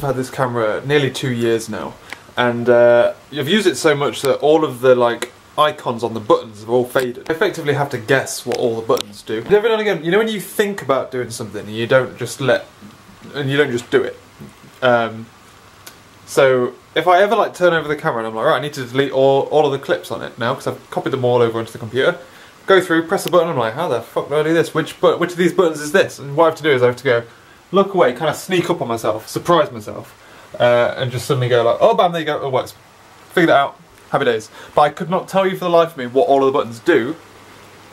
have had this camera nearly two years now, and uh, I've used it so much that all of the like icons on the buttons have all faded. I effectively have to guess what all the buttons do. And every now and again, you know when you think about doing something and you don't just let, and you don't just do it. Um, so if I ever like turn over the camera and I'm like, right, I need to delete all, all of the clips on it now because I've copied them all over onto the computer. Go through, press the button, I'm like, how the fuck do I do this? Which, but which of these buttons is this? And what I have to do is I have to go, look away, kind of sneak up on myself, surprise myself, uh, and just suddenly go like, oh bam, there you go, it works. Figured it out, happy days. But I could not tell you for the life of me what all of the buttons do,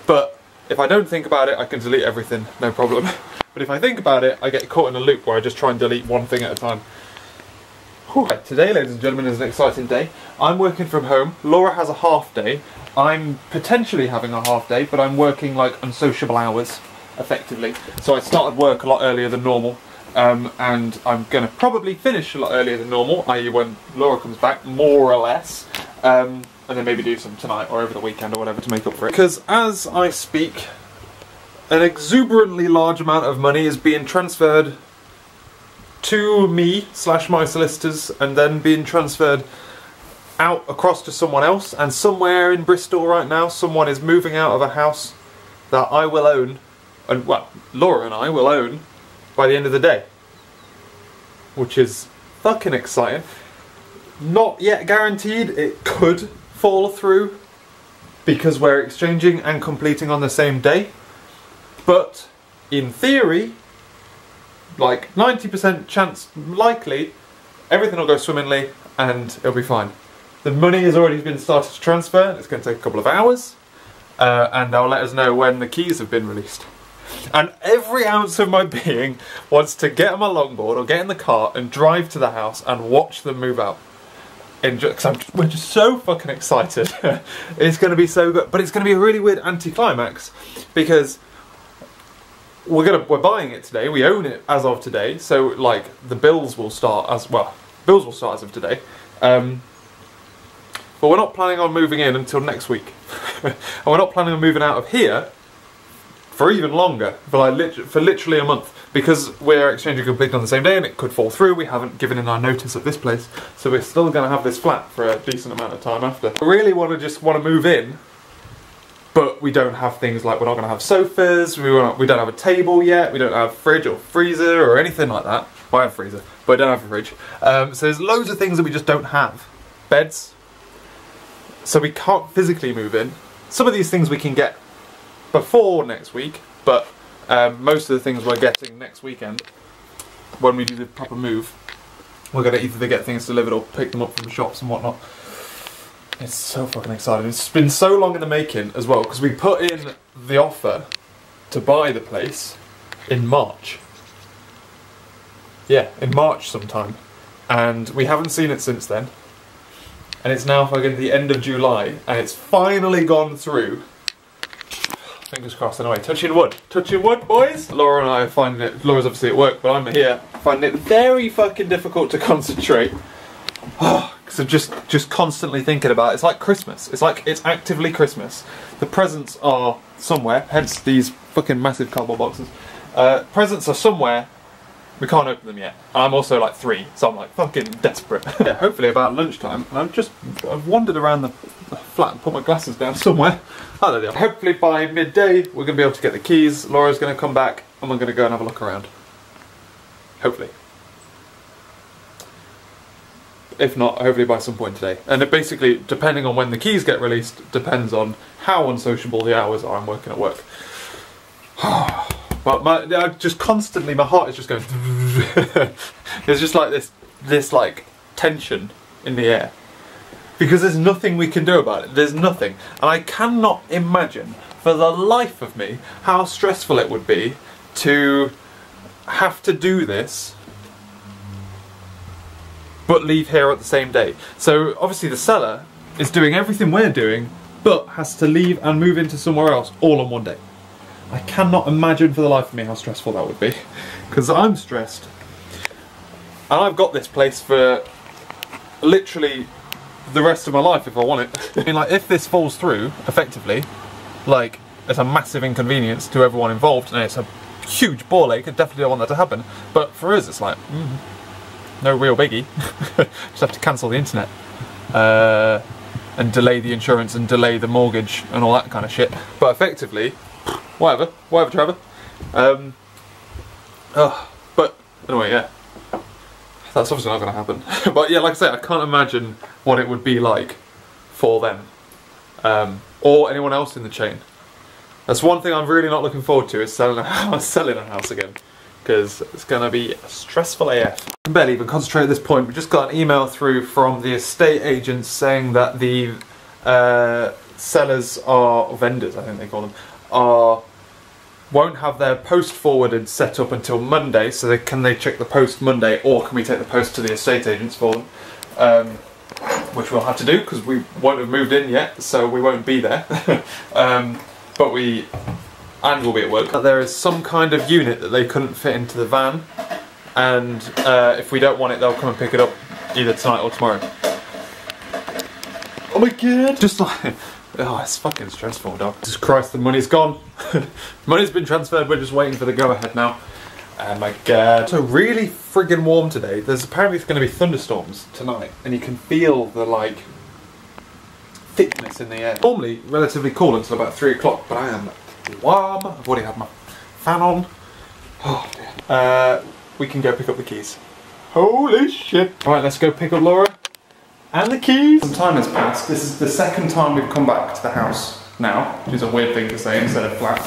but if I don't think about it, I can delete everything, no problem. but if I think about it, I get caught in a loop where I just try and delete one thing at a time. Today, ladies and gentlemen, is an exciting day. I'm working from home. Laura has a half day. I'm potentially having a half day, but I'm working like unsociable hours, effectively. So I started work a lot earlier than normal. Um, and I'm going to probably finish a lot earlier than normal, i.e. when Laura comes back, more or less. Um, and then maybe do some tonight or over the weekend or whatever to make up for it. Because as I speak, an exuberantly large amount of money is being transferred to me slash my solicitors and then being transferred out across to someone else and somewhere in Bristol right now someone is moving out of a house that I will own and well Laura and I will own by the end of the day. Which is fucking exciting. Not yet guaranteed it could fall through because we're exchanging and completing on the same day. But in theory like 90% chance likely everything will go swimmingly and it'll be fine. The money has already been started to transfer it's going to take a couple of hours uh, and they'll let us know when the keys have been released and every ounce of my being wants to get on my longboard or get in the car and drive to the house and watch them move out because we're just so fucking excited. it's going to be so good, but it's going to be a really weird anticlimax because we're gonna we're buying it today. We own it as of today, so like the bills will start as well. Bills will start as of today, um, but we're not planning on moving in until next week, and we're not planning on moving out of here for even longer, for like lit for literally a month, because we're exchanging complete on the same day and it could fall through. We haven't given in our notice of this place, so we're still going to have this flat for a decent amount of time after. I really want to just want to move in, but we don't have things like we're not going to have sofas. We not, we don't have a table yet. We don't have fridge or freezer or anything like that. Well, I have freezer, but I don't have a fridge. Um, so there's loads of things that we just don't have. Beds. So we can't physically move in. Some of these things we can get before next week, but um, most of the things we're getting next weekend, when we do the proper move, we're going to either get things delivered or pick them up from shops and whatnot. It's so fucking exciting. It's been so long in the making as well, because we put in the offer to buy the place in March. Yeah, in March sometime. And we haven't seen it since then. And it's now fucking the end of July, and it's finally gone through fingers crossed anyway. Touching wood. Touching wood, boys! Laura and I are finding it, Laura's obviously at work, but I'm here, finding it very fucking difficult to concentrate. Because I'm just, just constantly thinking about it. It's like Christmas. It's like, it's actively Christmas. The presents are somewhere, hence these fucking massive cardboard boxes. Uh, presents are somewhere, we can't open them yet. I'm also like three, so I'm like fucking desperate. yeah, hopefully about lunchtime, and I've just I've wandered around the, flat and put my glasses down somewhere. Oh, there they are. Hopefully by midday, we're going to be able to get the keys. Laura's going to come back, and we're going to go and have a look around. Hopefully. If not, hopefully by some point today. And it basically, depending on when the keys get released, depends on how unsociable the hours are I'm working at work. But my, I just constantly, my heart is just going. There's just like this, this like tension in the air because there's nothing we can do about it. There's nothing, and I cannot imagine for the life of me how stressful it would be to have to do this but leave here at the same day. So obviously the seller is doing everything we're doing but has to leave and move into somewhere else all on one day. I cannot imagine for the life of me how stressful that would be. Because I'm stressed. And I've got this place for literally the rest of my life if I want it. I mean, like, if this falls through, effectively, like, it's a massive inconvenience to everyone involved, and it's a huge ball ache, I definitely don't want that to happen. But for us, it's like, mm, no real biggie. Just have to cancel the internet. Uh, and delay the insurance and delay the mortgage and all that kind of shit. But effectively, whatever, whatever, Trevor. Um, oh, but anyway, yeah, that's obviously not going to happen. but yeah, like I say, I can't imagine what it would be like for them um, or anyone else in the chain. That's one thing I'm really not looking forward to is selling a house, selling a house again because it's going to be stressful AF. I can barely even concentrate at this point. We just got an email through from the estate agents saying that the uh, sellers are, vendors I think they call them, are won't have their post forwarded set up until Monday, so they, can they check the post Monday or can we take the post to the estate agents for them? Um, which we'll have to do because we won't have moved in yet, so we won't be there. um, but we and will be at work. But there is some kind of unit that they couldn't fit into the van and uh, if we don't want it they'll come and pick it up either tonight or tomorrow. Oh my god! Just like, oh it's fucking stressful dog. Jesus Christ the money's gone. money's been transferred, we're just waiting for the go ahead now. Oh my god. So really friggin' warm today. There's apparently going to be thunderstorms tonight and you can feel the like thickness in the air. Normally relatively cool until about 3 o'clock, but I am warm. I've already had my fan on. Oh, uh, we can go pick up the keys. Holy shit. Alright, let's go pick up Laura and the keys. Some time has passed. This is the second time we've come back to the house now, which is a weird thing to say instead of flat.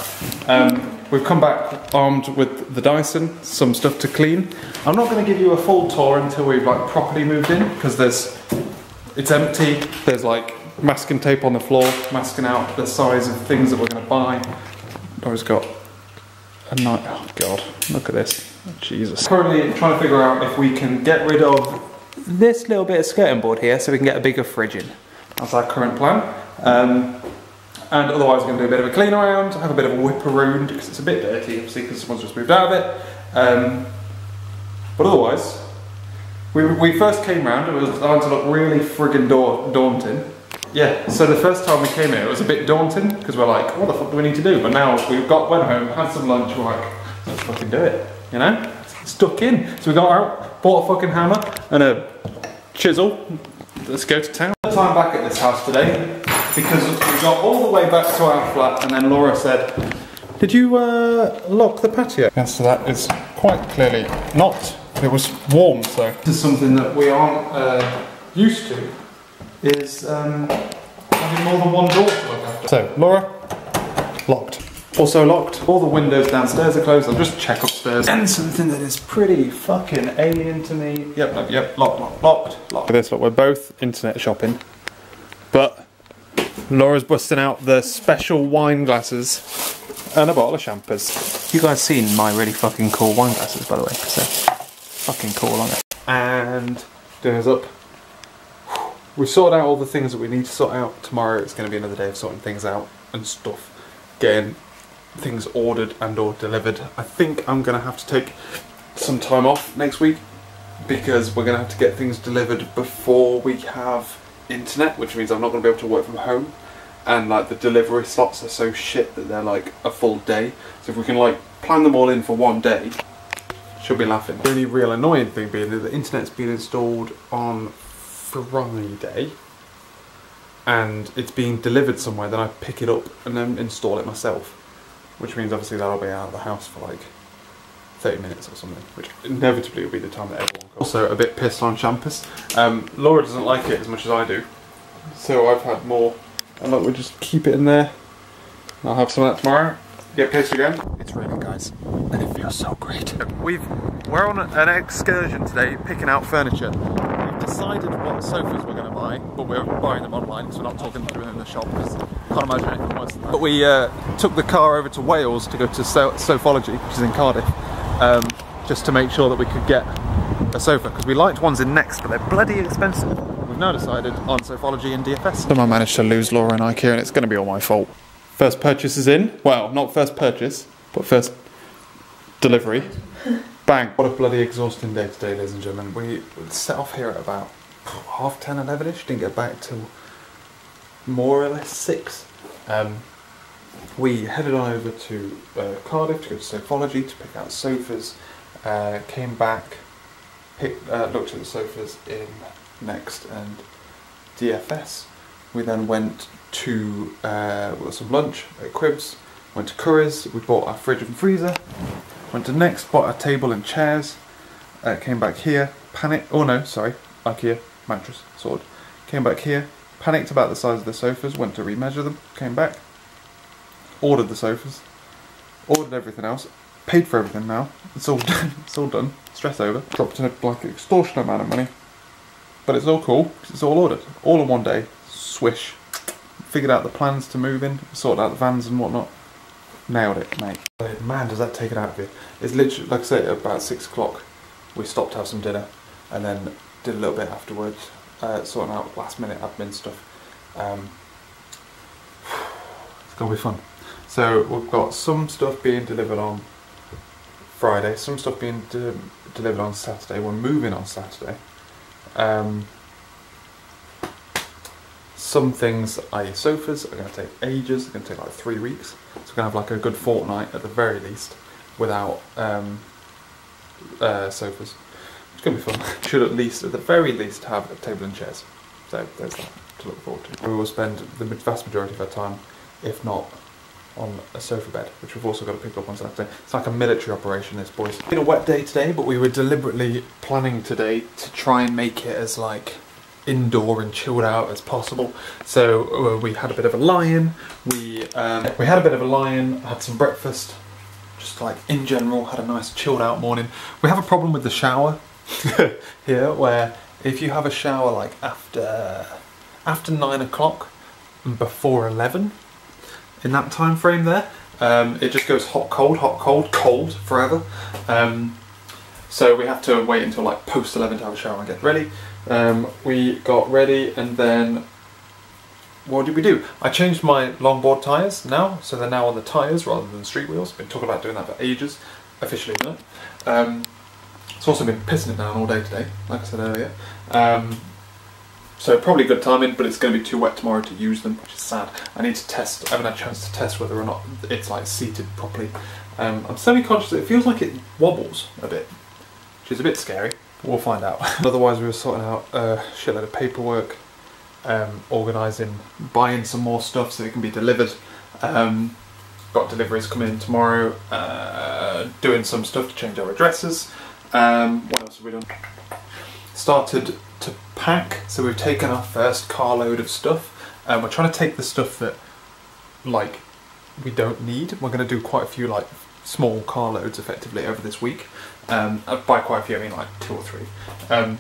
Um, we've come back armed with the Dyson, some stuff to clean. I'm not going to give you a full tour until we've like properly moved in because there's it's empty. There's like masking tape on the floor, masking out the size of things that we're going to buy. Laura's got a night. Oh god, look at this. Jesus. Currently trying to figure out if we can get rid of this little bit of skirting board here so we can get a bigger fridge in. That's our current plan. Um, and otherwise we're going to do a bit of a clean around, have a bit of a whip around because it's a bit dirty obviously because someone's just moved out of it. Um, but otherwise, we, we first came round, it was starting to look really friggin' daunting. Yeah, so the first time we came here it was a bit daunting because we're like, what the fuck do we need to do? But now we've got, went home, had some lunch, we're like, let's fucking do it, you know? Stuck in. So we got out, bought a fucking hammer and a chisel. Let's go to town. Time back at this house today because we got all the way back to our flat and then Laura said, did you uh, lock the patio? Yes, so that is quite clearly not. It was warm, so. This is something that we aren't uh, used to, is um, having more than one door to look after. So, Laura, locked. Also locked. All the windows downstairs are closed. I'll just check upstairs. And something that is pretty fucking alien to me. Yep, yep, yep, locked, locked, locked, locked. Look at this, look, we're both internet shopping. But Laura's busting out the special wine glasses and a bottle of champers. You guys seen my really fucking cool wine glasses, by the way? Because they're fucking cool, aren't they? And dinner's up. We've sorted out all the things that we need to sort out. Tomorrow it's going to be another day of sorting things out and stuff. Getting things ordered and or delivered. I think I'm going to have to take some time off next week because we're going to have to get things delivered before we have internet, which means I'm not going to be able to work from home. And like the delivery slots are so shit that they're like a full day. So if we can like plan them all in for one day, she'll be laughing. The only real annoying thing being that the internet's been installed on Friday and it's being delivered somewhere, then I pick it up and then install it myself. Which means obviously that'll be out of the house for like 30 minutes or something, which inevitably will be the time that everyone calls. Also a bit pissed on champers. Um, Laura doesn't like it as much as I do, so I've had more. And look, we just keep it in there. I'll have some of that tomorrow. Get pissed again. It's raining, guys, and it feels so great. We've we're on an excursion today, picking out furniture. We've decided what sofas we're going to buy, but we're buying them online, so we're not talking to them in the shop because can't imagine anything worse than that. But we uh, took the car over to Wales to go to so Sofology, which is in Cardiff um, just to make sure that we could get a sofa because we liked ones in Next but they're bloody expensive. We've now decided on Sofology and DFS. So I managed to lose Laura and Ikea and it's going to be all my fault. First purchase is in. Well, not first purchase, but first delivery. Bang. What a bloody exhausting day today, ladies and gentlemen. We set off here at about half 10, 11ish. Didn't get back till more or less 6. Um, we headed on over to uh, Cardiff to go to Sofology to pick out sofas. Uh, came back picked, uh, looked at the sofas in Next and DFS. We then went to uh, some lunch at Cribbs. Went to Curry's. We bought our fridge and freezer. Went to Next, bought a table and chairs. Uh, came back here. Panic. Oh no, sorry. IKEA mattress sorted. Came back here. Panicked about the size of the sofas. Went to remeasure them. Came back. Ordered the sofas. Ordered everything else. Paid for everything now. It's all done. It's all done. Stress over. Dropped in a like extortionate amount of money. But it's all cool. It's all ordered. All in one day. Swish. Figured out the plans to move in. Sorted out the vans and whatnot. Nailed it, mate. Man, does that take it out of you? It's literally, like I say, about six o'clock. We stopped to have some dinner, and then did a little bit afterwards, uh, sorting out last minute admin stuff. Um, it's gonna be fun. So we've got some stuff being delivered on Friday, some stuff being de- delivered on Saturday. We're moving on Saturday. Um, some things, i.e. sofas, are going to take ages, they're going to take like three weeks. So we're going to have like a good fortnight at the very least without um, uh, sofas. It's going to be fun. Should at least, at the very least, have a table and chairs. So there's that to look forward to. We will spend the vast majority of our time, if not on a sofa bed, which we've also got to pick up on Saturday. It's like a military operation, this boys. It's been a wet day today, but we were deliberately planning today to try and make it as like indoor and chilled out as possible. So uh, we had a bit of a lie-in. We um, we had a bit of a lie-in. Had some breakfast. Just like in general, had a nice chilled out morning. We have a problem with the shower here, where if you have a shower like after after nine o'clock and before eleven, in that time frame there, um, it just goes hot, cold, hot, cold, cold forever. Um, so we have to wait until like post 11 to have a shower and get ready. Um, we got ready and then what did we do? I changed my longboard tyres now, so they're now on the tyres rather than street wheels. Been talking about doing that for ages, officially done. Um, it's also been pissing it down all day today, like I said earlier. Um, so probably good timing, but it's going to be too wet tomorrow to use them, which is sad. I need to test. I haven't had a chance to test whether or not it's like seated properly. Um, I'm semi-conscious. It feels like it wobbles a bit, which is a bit scary. We'll find out. Otherwise, we were sorting out a shitload of paperwork, um, organising, buying some more stuff so it can be delivered. Um, got deliveries coming in tomorrow. Uh, doing some stuff to change our addresses. Um, what else have we done? Started to pack. So we've taken our first carload of stuff. Um, we're trying to take the stuff that, like, we don't need. We're going to do quite a few like small carloads effectively over this week. Um, uh, by quite a few, I mean like two or three. Um,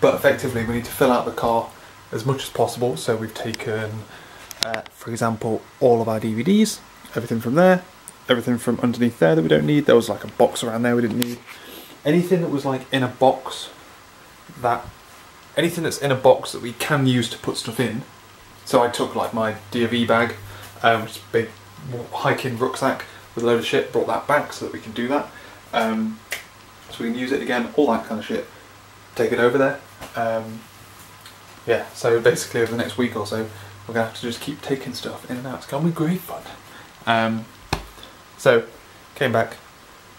but effectively, we need to fill out the car as much as possible. So we've taken, uh, for example, all of our DVDs, everything from there, everything from underneath there that we don't need. There was like a box around there we didn't need. Anything that was like in a box that anything that's in a box that we can use to put stuff in. So I took like my DV bag, um, which is a big hiking rucksack with a load of shit, brought that back so that we can do that. Um, so we can use it again, all that kind of shit. Take it over there. Um, yeah, so basically over the next week or so, we're gonna have to just keep taking stuff in and out. It's gonna be great fun. Um, so, came back,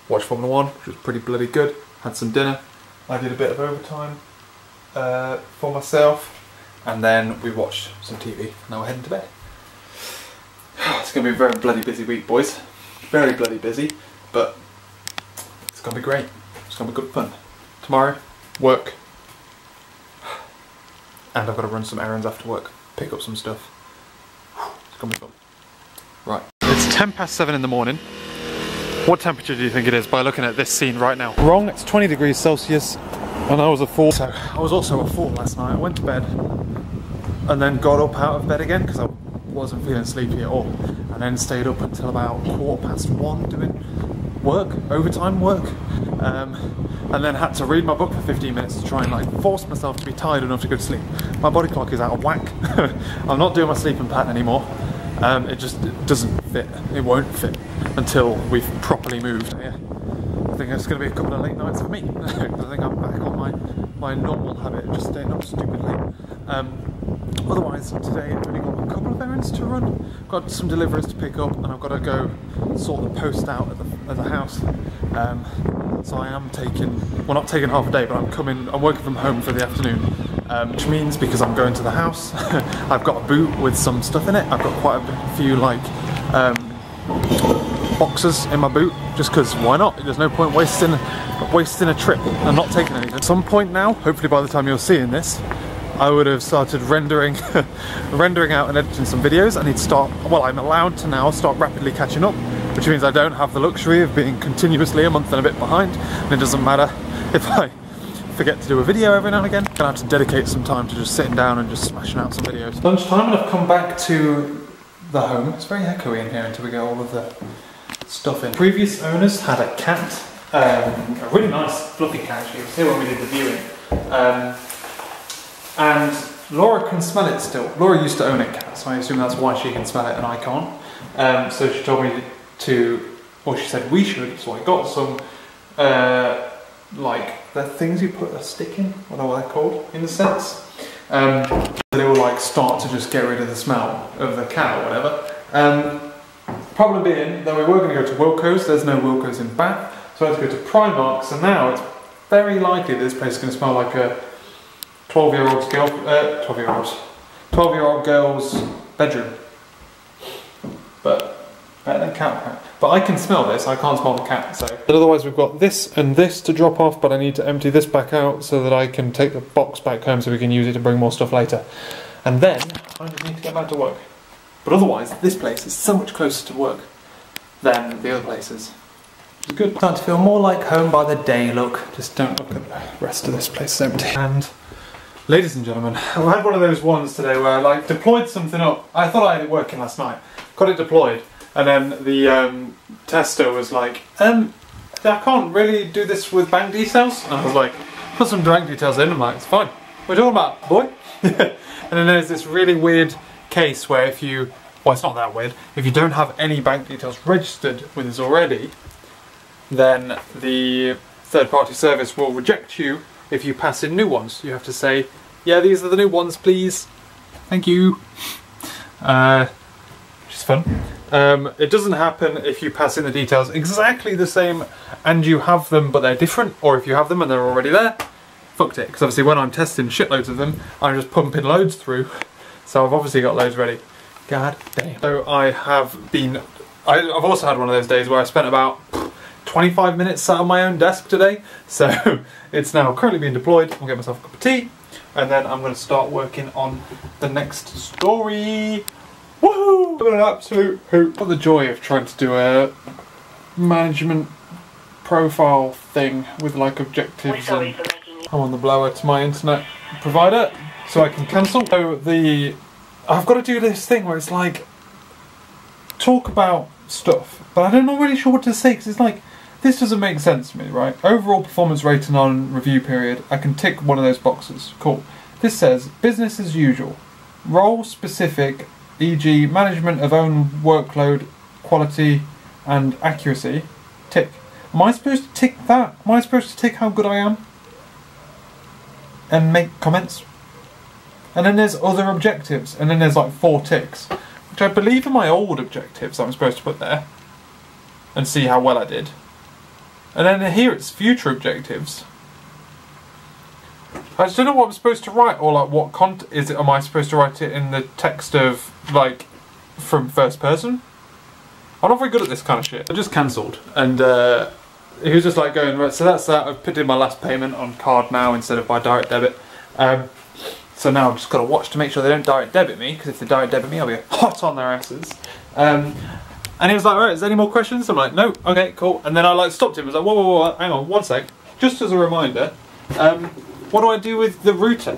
watched Formula One, which was pretty bloody good. Had some dinner. I did a bit of overtime uh, for myself, and then we watched some TV. Now we're heading to bed. It's going to be a very bloody busy week, boys. Very bloody busy, but it's going to be great. It's going to be good fun. Tomorrow, work, and I've got to run some errands after work, pick up some stuff. It's going to be fun. Right. It's 10 past 7 in the morning. What temperature do you think it is by looking at this scene right now? Wrong, it's 20 degrees Celsius, and I was a fool. So, I was also a fool last night. I went to bed, and then got up out of bed again because I wasn't feeling sleepy at all, and then stayed up until about quarter past one doing work, overtime work, um, and then had to read my book for 15 minutes to try and like force myself to be tired enough to go to sleep. My body clock is out of whack. I'm not doing my sleeping pattern anymore. Um, it just it doesn't fit. It won't fit until we've properly moved. Yeah. I think it's going to be a couple of late nights for me. I think I'm back on my, my normal habit of just staying up stupid late. Um, otherwise, today I've only got a couple of errands to run. Got some deliveries to pick up, and I've got to go sort the post out at the, at the house. Um, So I am taking, well not taking half a day, but I'm coming, I'm working from home for the afternoon. Um, which means because I'm going to the house, I've got a boot with some stuff in it. I've got quite a few like um, boxes in my boot, just because why not? There's no point wasting wasting a trip and not taking anything. At some point now, hopefully by the time you're seeing this, I would have started rendering rendering out and editing some videos. I need to start, well I'm allowed to now start rapidly catching up, which means I don't have the luxury of being continuously a month and a bit behind, and it doesn't matter if I forget to do a video every now and again. I'm Gonna have to dedicate some time to just sitting down and just smashing out some videos. Lunchtime and I've come back to the home. It's very echoey in here until we get all of the stuff in. Previous owners had a cat, um, a really nice fluffy cat actually. It was here when we did the viewing. Um, and Laura can smell it still. Laura used to own a cat, so I assume that's why she can smell it and I can't. Um, so she told me to, or she said we should, so I got some, uh, like, the things you put a stick in, whatever they're called, in a sense. Um, they will like start to just get rid of the smell of the cat or whatever. Um, problem being that we were going to go to Wilko's, there's no Wilko's in Bath, so I had to go to Primark, so now it's very likely this place is going to smell like a 12 year old's girl, uh, 12 year old's, 12 year old girl's bedroom. But better than cat But I can smell this, I can't smell the cat, so. But otherwise we've got this and this to drop off, but I need to empty this back out so that I can take the box back home so we can use it to bring more stuff later. And then, I just need to get back to work. But otherwise, this place is so much closer to work than the other places. It's good. Starting to feel more like home by the day, look. Just don't look at the rest of this place, it's empty. And Ladies and gentlemen, I had one of those ones today where I like deployed something up. I thought I had it working last night. Got it deployed, and then the um, tester was like, um, I can't really do this with bank details. And I was like, put some bank details in. I'm like, it's fine. What are you talking about, boy? and then there's this really weird case where if you, well, it's not that weird. If you don't have any bank details registered with us already, then the third-party service will reject you if you pass in new ones. You have to say, yeah, these are the new ones, please. Thank you. Uh, which is fun. Um, it doesn't happen if you pass in the details exactly the same and you have them but they're different, or if you have them and they're already there, fucked it. Because obviously when I'm testing shitloads of them, I'm just pumping loads through. So I've obviously got loads ready. God damn. So I have been, I, have also had one of those days where I spent about 25 minutes sat on my own desk today. So it's now currently being deployed. I'll get myself a cup of tea and then I'm going to start working on the next story. Woohoo! What an absolute hoot. What the joy of trying to do a management profile thing with like objectives and I'm on the blower to my internet provider so I can cancel. So the I've got to do this thing where it's like talk about stuff, but I don't know really sure what to say because it's like this doesn't make sense to me, right? Overall performance rating on review period, I can tick one of those boxes. Cool. This says business as usual, role specific, e.g., management of own workload, quality, and accuracy. Tick. Am I supposed to tick that? Am I supposed to tick how good I am? And make comments? And then there's other objectives, and then there's like four ticks, which I believe are my old objectives I'm supposed to put there, and see how well I did. And then here it's future objectives. I just don't know what I'm supposed to write, or like what cont is it? Am I supposed to write it in the text of like from first person? I'm not very good at this kind of shit. I just cancelled, and uh, he was just like going right. So that's that. I've put in my last payment on card now instead of by direct debit. Um, so now I've just got to watch to make sure they don't direct debit me, because if they direct debit me, I'll be hot on their asses. Um, and he was like, right, is there any more questions? I'm like, no, okay, cool. And then I like stopped him. I was like, whoa, whoa, whoa, hang on, one sec. Just as a reminder, um, what do I do with the router?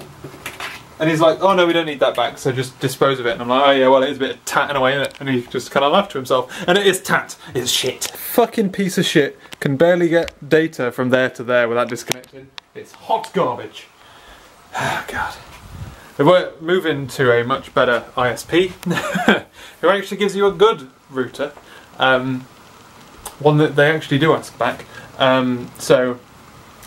And he's like, oh no, we don't need that back, so just dispose of it. And I'm like, oh yeah, well, it is a bit of away, in it? And he just kind of laughed to himself. And it is tat. It's shit. Fucking piece of shit. Can barely get data from there to there without disconnecting. It's hot garbage. Oh, God. We're moving to a much better ISP, who actually gives you a good router, um, one that they actually do ask back. Um, so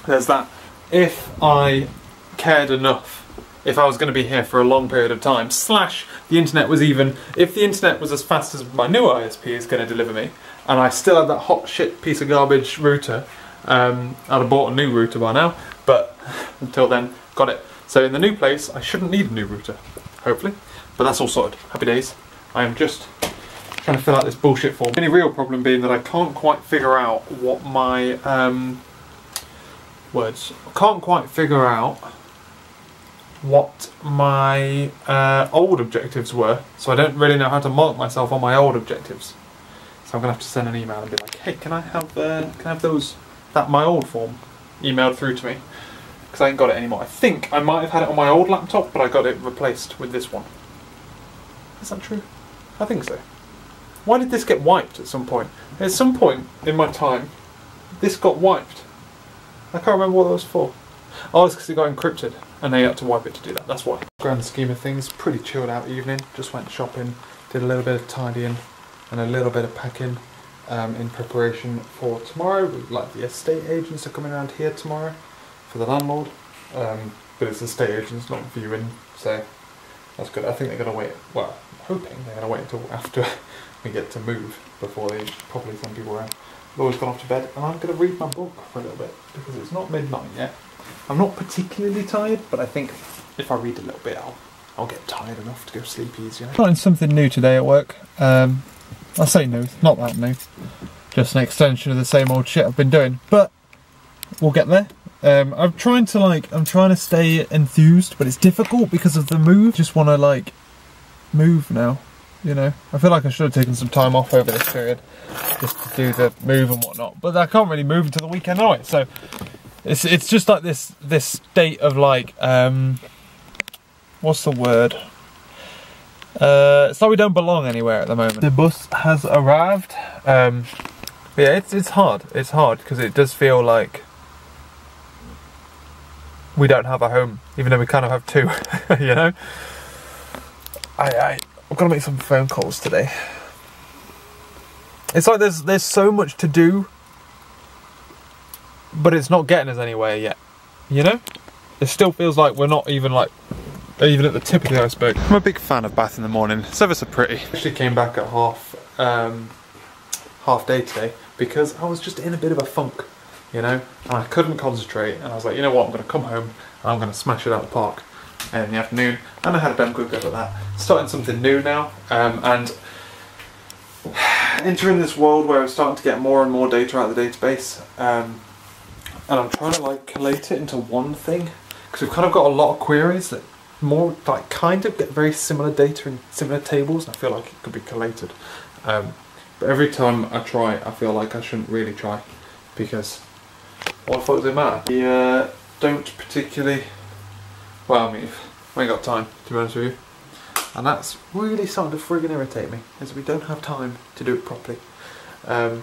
there's that. If I cared enough, if I was going to be here for a long period of time, slash the internet was even, if the internet was as fast as my new ISP is going to deliver me, and I still had that hot shit piece of garbage router, Um, I'd have bought a new router by now, but until then, got it. So in the new place, I shouldn't need a new router, hopefully. But that's all sorted. Happy days. I am just trying to fill out this bullshit form. The only real problem being that I can't quite figure out what my um, words. I can't quite figure out what my uh, old objectives were, so I don't really know how to mark myself on my old objectives. So I'm gonna have to send an email and be like, "Hey, can I have uh, can I have those that my old form emailed through to me?" Because I ain't got it anymore. I think I might have had it on my old laptop, but I got it replaced with this one. Is that true? I think so. Why did this get wiped at some point? At some point in my time, this got wiped. I can't remember what that was for. Oh, it's because it got encrypted and they had to wipe it to do that. That's why. Grand scheme of things, pretty chilled out evening. Just went shopping, did a little bit of tidying and a little bit of packing um, in preparation for tomorrow. Like the estate agents are coming around here tomorrow for the landlord, um, but it's a estate agents, not viewing, so that's good. I think they're gonna wait. Well, I'm hoping they're gonna wait until after we get to move before they properly send people around. Laura's gone off to bed, and I'm going to read my book for a little bit because it's not midnight yet. I'm not particularly tired, but I think if I read a little bit, I'll I'll get tired enough to go sleep easy. Trying something new today at work. Um, I say new, not that new. Just an extension of the same old shit I've been doing, but we'll get there. Um, I'm trying to like, I'm trying to stay enthused, but it's difficult because of the move. Just want to like move now. You know, I feel like I should have taken some time off over this period just to do the move and whatnot. But I can't really move until the weekend anyway. So it's it's just like this this state of like um, what's the word? Uh, we don't belong anywhere at the moment. The bus has arrived. Um, yeah, it's it's hard. It's hard because it does feel like we don't have a home, even though we kind of have two. you know, I I I've got to make some phone calls today. It's like there's there's so much to do, but it's not getting us anywhere yet. You know, it still feels like we're not even like even at the tip of the iceberg. I'm a big fan of Bath in the morning. It's ever so pretty. I actually came back at half um, half day today because I was just in a bit of a funk, you know, and I couldn't concentrate. And I was like, you know what, I'm going to come home and I'm going to smash it out of the park in the afternoon. And I had a damn good go at that. Starting something new now, um, and entering this world where I'm starting to get more and more data out of the database. Um, and I'm trying to like collate it into one thing because we've kind of got a lot of queries that more like kind of get very similar data in similar tables and I feel like it could be collated um, but every time I try I feel like I shouldn't really try because what the fuck does it matter? We uh, don't particularly well I mean we ain't got time to be honest with you and that's really starting to friggin' irritate me is we don't have time to do it properly um,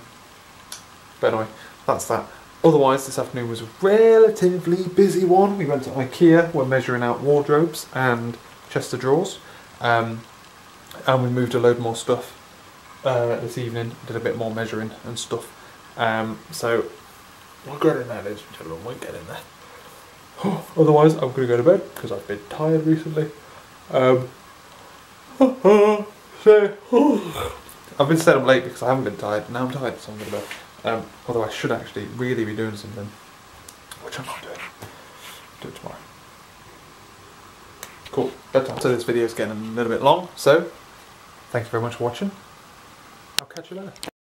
but anyway that's that Otherwise, this afternoon was a relatively busy one. We went to IKEA, we're measuring out wardrobes and chest of drawers, um, and we moved a load more stuff uh, this evening, did a bit more measuring and stuff. Um, so, we're getting there, ladies and gentlemen, we're in there. Otherwise, I'm going to go to bed because I've been tired recently. Um, so, I've been staying up late because I haven't been tired, now I'm tired, so I'm going to bed. Um, although I should actually really be doing something, which I'm not doing. Do it tomorrow. Cool, bedtime. So this video is getting a little bit long, so thank you very much for watching. I'll catch you later.